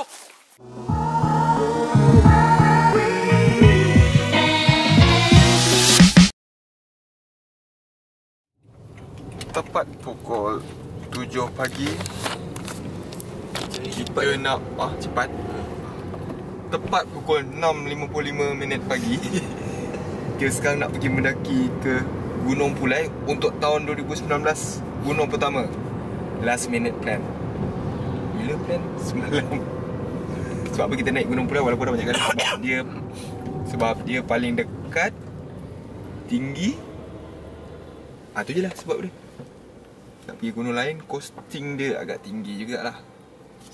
Jom. Tepat pukul 7 pagi. Kita nak ah cepat. Tepat pukul 6.55 minit pagi. Kita sekarang nak pergi mendaki ke Gunung Pulai Untuk tahun 2019 Gunung pertama. Last minute plan. Bila plan? Semalam Sebab apa kita naik Gunung Pulai Walaupun dah banyak kali. Sebab dia Sebab dia paling dekat Tinggi Ah tu je lah sebab dia. Nak pergi gunung lain Costing dia agak tinggi jugalah.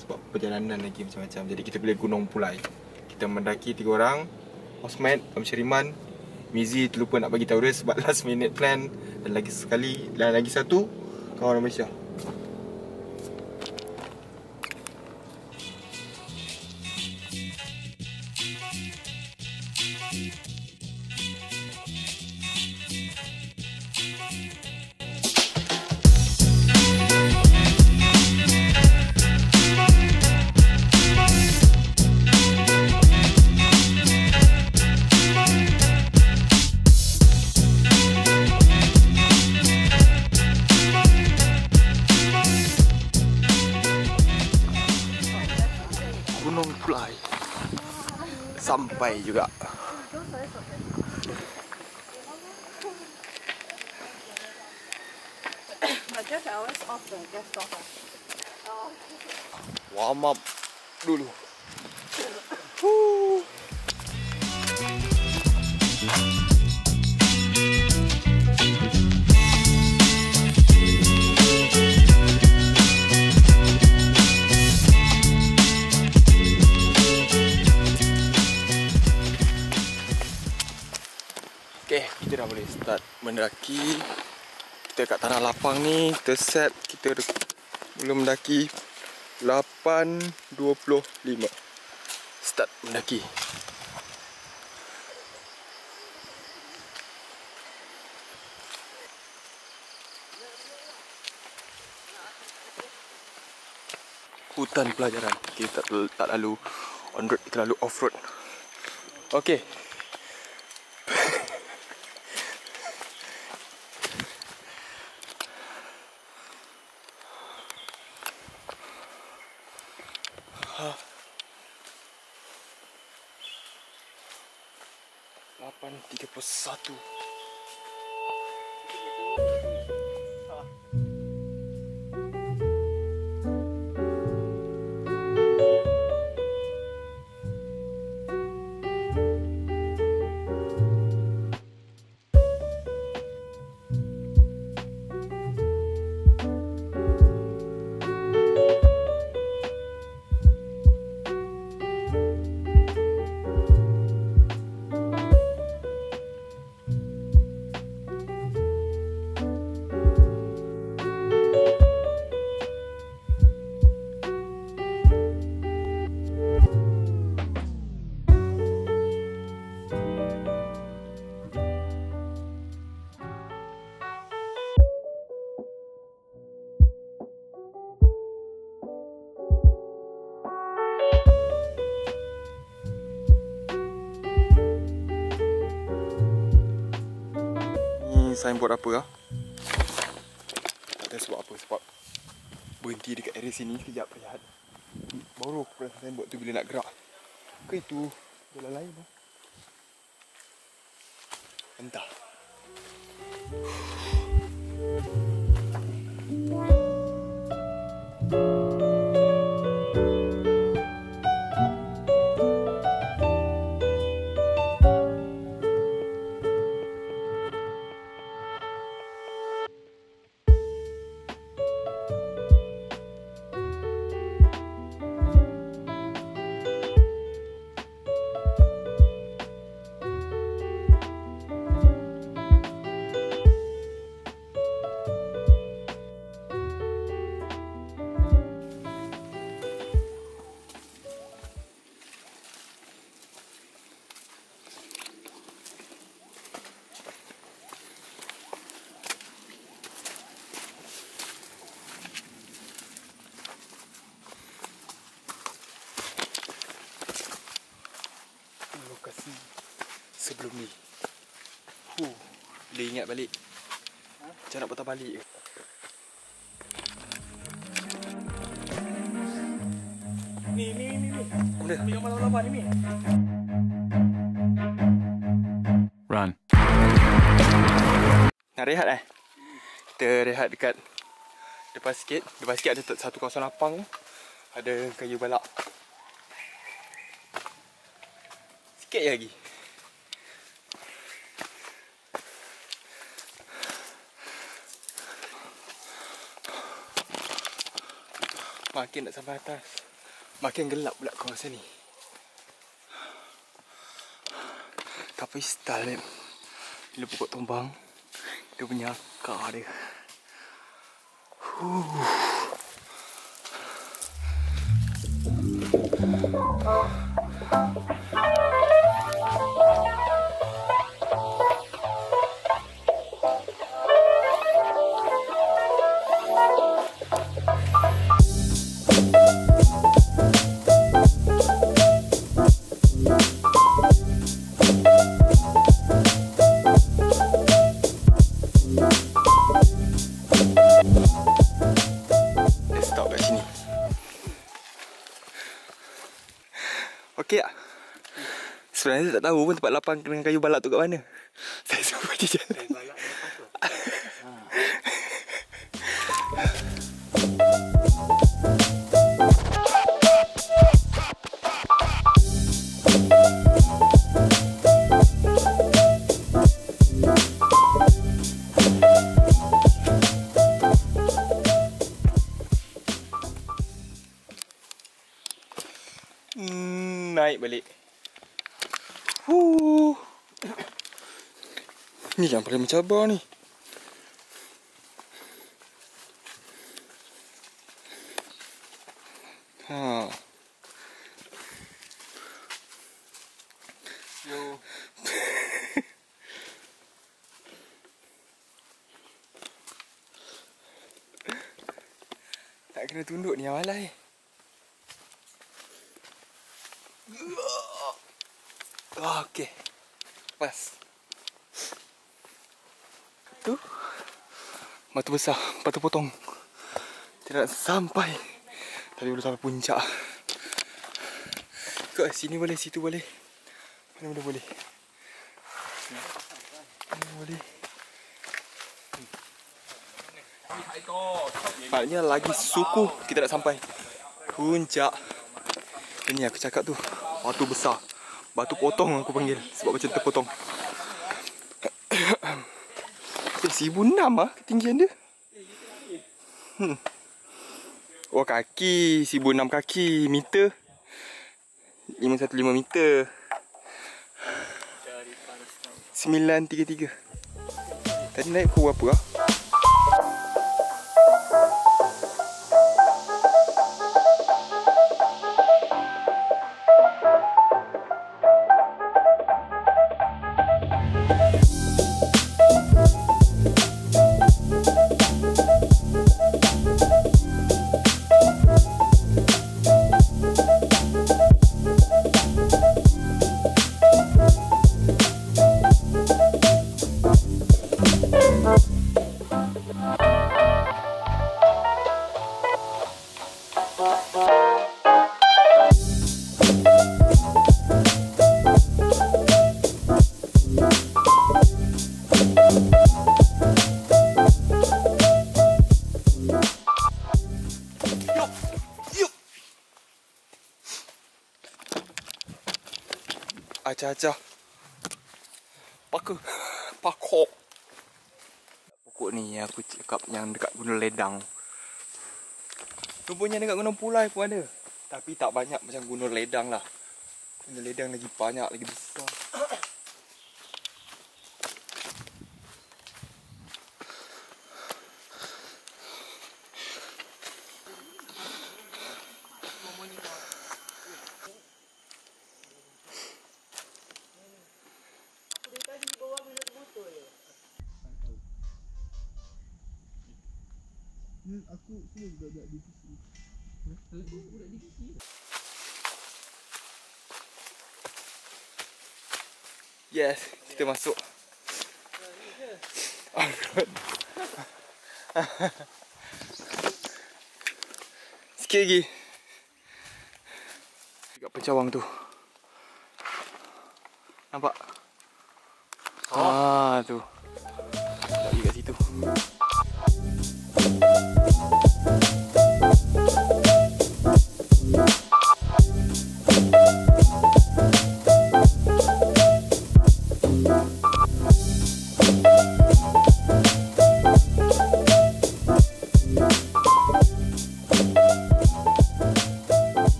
Sebab perjalanan lagi macam-macam. Jadi kita pilih gunung Pulai. Kita mendaki tiga orang Osmat, Om Syariman Mizi terlupa nak bagi tahu dia Sebab last minute plan. Dan lagi sekali Dan lagi satu Kawan Malaysia gas stove. ah. Warm up dulu Okay, mendaki. Kita kat tanah lapang ni Kita set Kita mula mendaki 8.25 Start mendaki. Hutan pelajaran. Kita tak, tak lalu on road Kita lalu off road. Okay Tipo, Sato. Signboard apa lah? Tak tahu sebab apa sebab berhenti dekat area sini sekejap lihat. Baru aku perasan signboard tu bila nak gerak. Ke itu jalan lain lah. Entah. Ingat balik. Macam nak patah balik? Ni, ni, ni, ni. Benda? Ni gambar lawan ni, Mi. Run. Nak rehat eh? Kita rehat dekat depan sikit. Depan sikit ada satu kawasan lapang. Ada kayu balak. Sikit je lagi. Makin nak sampai atas. Makin gelap pula kawasan ni. Tapi style dia. Bila pokok tumbang Dia punya akar dia Huh. Let's tahu pun tempat lapang dengan kayu balak tu kat mana. Saya suruh je jalan. Hmm, naik balik. Huh. Ni yang paling mencabar ni. Ha. Yo. tak kena tunduk ni awal lah eh. Oh, okey. Pas. Tu. Batu besar, batu potong. Tidak sampai. Tadi belum sampai puncak. Ke sini boleh, situ boleh. Mana-mana boleh. Mana boleh. Maknanya lagi suku kita nak sampai puncak. Ini aku cakap tu Batu besar Batu potong aku panggil Sebab macam terpotong. Eh, 1006 ah ketinggian dia. Hmm. Oh kaki 1006 kaki Meter. 515 meter. 933 Tadi naik pukul berapa ah? Aja-aja. Paka. Pakok. Pokok ni yang aku cakap yang dekat Gunung Ledang. Rupanya dekat Gunung Pulai pun ada. Tapi tak banyak macam Gunung Ledang lah. Gunung Ledang lagi banyak, lagi besar. Aku aku semua budak budak di PC. Kalau aku budak di PC. Yes, kita yeah. masuk. Sikit lagi Dekat pecawang tu Nampak? Oh. Ah tu Dekat situ hmm.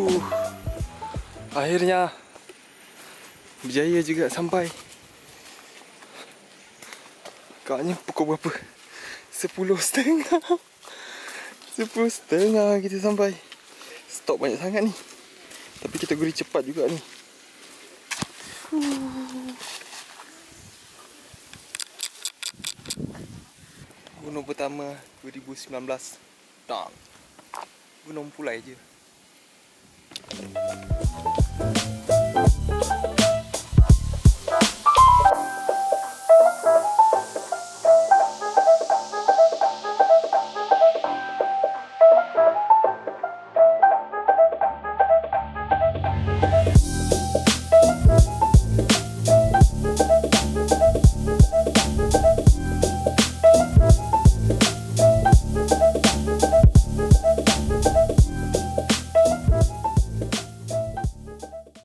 Fuh. Akhirnya berjaya juga sampai. Agaknya pukul berapa? Sepuluh setengah. Sepuluh setengah kita sampai. Stop banyak sangat ni. Tapi kita guri cepat juga ni. Gunung pertama 2019. Dang. Gunung Pulai je. Thank you.